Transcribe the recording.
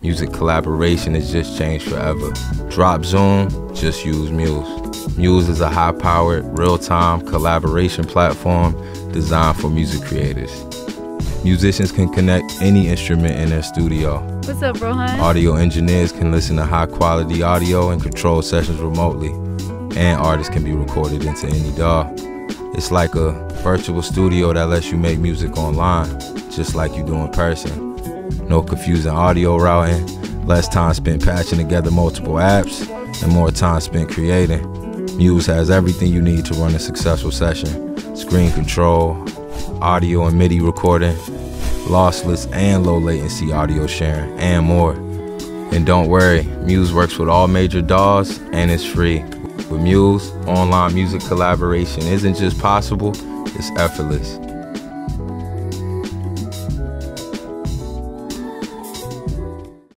Music collaboration has just changed forever. Drop Zoom, just use Muse. Muse is a high powered, real time collaboration platform designed for music creators. Musicians can connect any instrument in their studio. What's up, Rohan? Audio engineers can listen to high quality audio and control sessions remotely. And artists can be recorded into any DAW. It's like a virtual studio that lets you make music online, just like you do in person. No confusing audio routing, less time spent patching together multiple apps, and more time spent creating. Muse has everything you need to run a successful session screen control, audio and MIDI recording, lossless and low latency audio sharing, and more. And don't worry, Muse works with all major DAWs and it's free. With Muse, online music collaboration isn't just possible, it's effortless.